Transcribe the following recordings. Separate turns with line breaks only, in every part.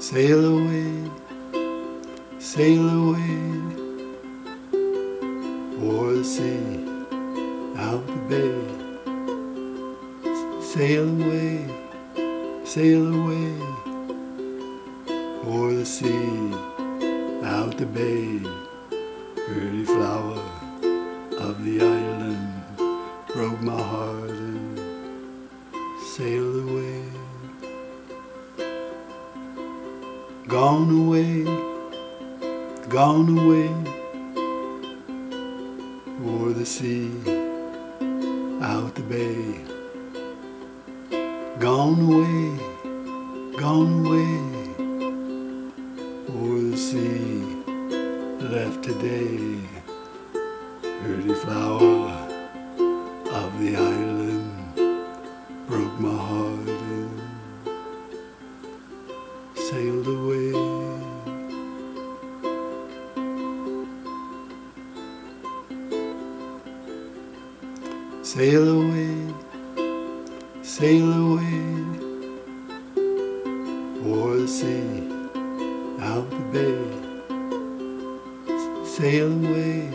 Sail away, sail away, o'er the sea, out the bay. Sail away, sail away, o'er the sea, out the bay. Pretty flower of the island broke my heart and sailed away. Gone away, gone away, o'er the sea, out the bay. Gone away, gone away, o'er the sea, left today. Pretty flower sailed away. Sail away, sail away, o'er the sea, out the bay. Sail away,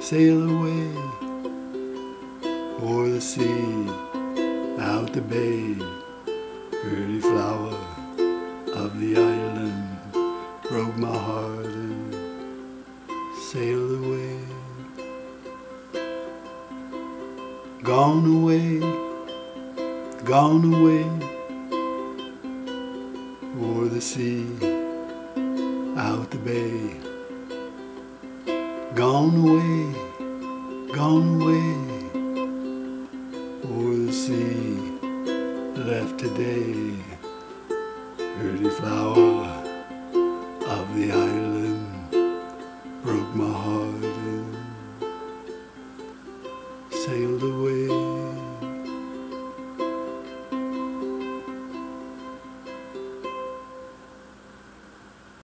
sail away, o'er the sea, out the bay. Pretty flower of the island broke my heart and sailed away. Gone away, gone away, o'er the sea, out the bay. Gone away, gone away, o'er the sea, left today. Pretty flower of the island broke my heart and sailed away.